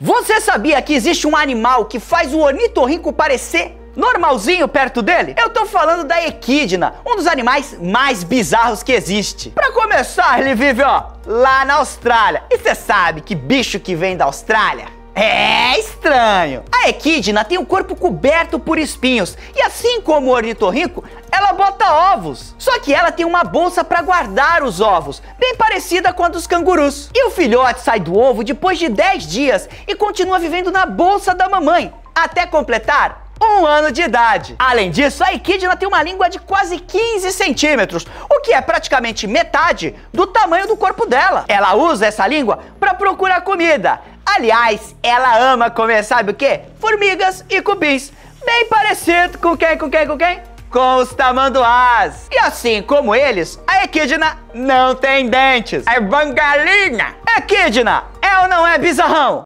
Você sabia que existe um animal que faz o ornitorrinco parecer normalzinho perto dele? Eu tô falando da equidna, um dos animais mais bizarros que existe. Pra começar, ele vive, ó, lá na Austrália. E você sabe que bicho que vem da Austrália é estranho. A equidna tem o corpo coberto por espinhos e assim como o ornitorrinco, ela bota ovos. Só que ela tem uma bolsa para guardar os ovos, bem parecida com a dos cangurus. E o filhote sai do ovo depois de 10 dias e continua vivendo na bolsa da mamãe, até completar um ano de idade. Além disso, a equidna tem uma língua de quase 15 centímetros, o que é praticamente metade do tamanho do corpo dela. Ela usa essa língua para procurar comida. Aliás, ela ama comer, sabe o quê? Formigas e cupins. Bem parecido com quem, com quem, com quem? Com os tamanduás. E assim como eles, a equidna não tem dentes. É bangalinha. Equidna, é ou não é bizarrão?